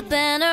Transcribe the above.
I've been